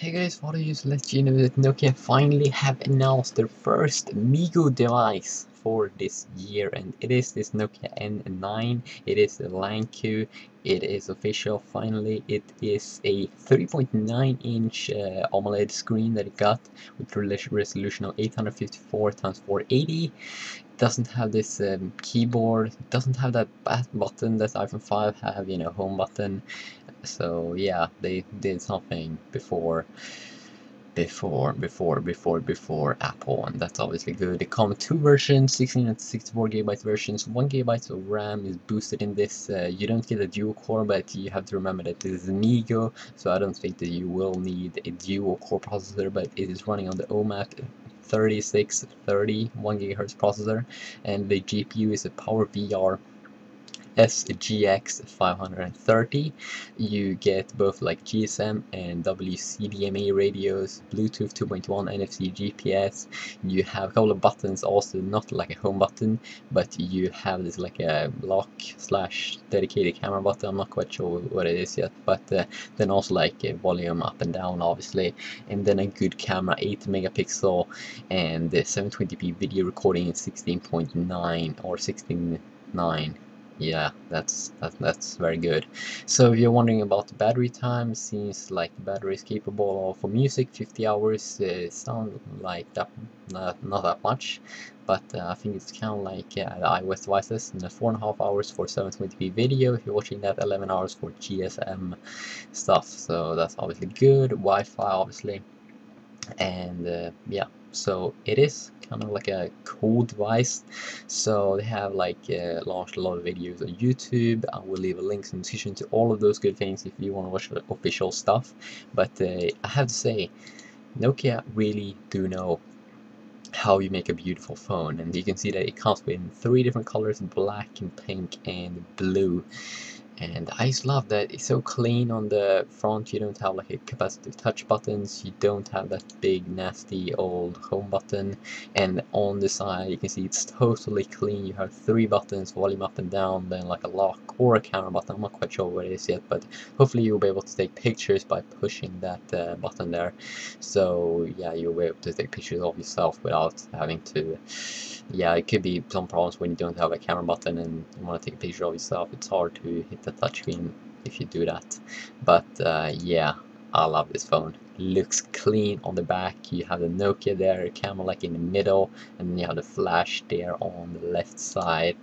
Hey guys, what to just let you know that Nokia finally have announced their first MeeGo device for this year and it is this Nokia N9 it is the Lankku it is official finally it is a 3.9 inch uh, AMOLED screen that it got with resolution of 854 times 480 it doesn't have this um, keyboard it doesn't have that button that iPhone 5 have you know home button so yeah they did something before before before before before Apple and that's obviously good. They come two versions 16 and 64 gigabyte versions. One gigabyte of RAM is boosted in this uh, you don't get a dual core but you have to remember that this is MeeGo so I don't think that you will need a dual core processor but it is running on the OMAP 3630 1 gigahertz processor and the GPU is a PowerVR SGX 530 you get both like GSM and WCDMA radios Bluetooth 2.1 NFC GPS you have a couple of buttons also not like a home button but you have this like a lock slash dedicated camera button. I'm not quite sure what it is yet but uh, then also like a volume up and down obviously. And then a good camera 8 megapixel and 720p video recording in 16.9 or 16.9 yeah that's that, that's very good. So if you're wondering about the battery time seems like the battery is capable of for music 50 hours uh, sound like that not, not that much but uh, I think it's kind of like uh, iOS devices and four and a half hours for 720p video if you're watching that 11 hours for GSM stuff. So that's obviously good Wi-Fi obviously. And uh, yeah so it is kind of like a cool device. So they have like uh, launched a lot of videos on YouTube. I will leave a link in the description to all of those good things if you want to watch the official stuff. But uh, I have to say Nokia really do know how you make a beautiful phone. And you can see that it comes in three different colors black and pink and blue and I just love that it's so clean on the front. You don't have like a capacitive touch buttons. You don't have that big nasty old home button. And on the side you can see it's totally clean. You have three buttons volume up and down then like a lock or a camera button. I'm not quite sure what it is yet but hopefully you'll be able to take pictures by pushing that uh, button there. So yeah you'll be able to take pictures of yourself without having to yeah it could be some problems when you don't have a camera button and you want to take a picture of yourself. It's hard to hit the touchscreen if you do that. But uh, yeah I love this phone looks clean on the back. You have the Nokia there camera like in the middle and then you have the flash there on the left side.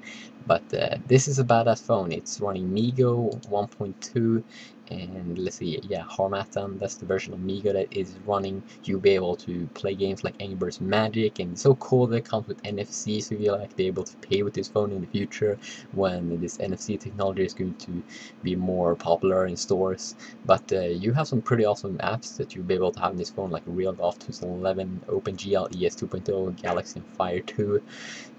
But uh, this is a badass phone. It's running MeeGo 1.2 and let's see yeah Harmattan that's the version of MeeGo that is running. You'll be able to play games like Angry Birds Magic and so cool that it comes with NFC so you'll like be able to pay with this phone in the future when this NFC technology is going to be more popular in stores. But uh, you have some pretty awesome apps that you'll be able to have this phone like Real Golf 2011 OpenGL ES 2.0 Galaxy Fire 2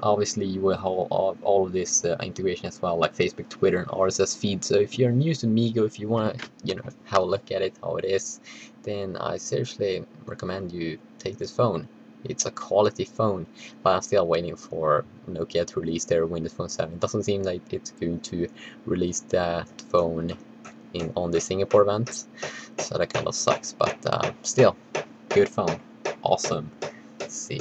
obviously you will have all, all of this uh, integration as well like Facebook Twitter and RSS feed. So if you're new to MeeGo if you want to you know have a look at it how it is then I seriously recommend you take this phone. It's a quality phone but I'm still waiting for Nokia to release their Windows Phone 7 it doesn't seem like it's going to release that phone in on the Singapore event. So that kind of sucks but uh, still good phone awesome. Let's see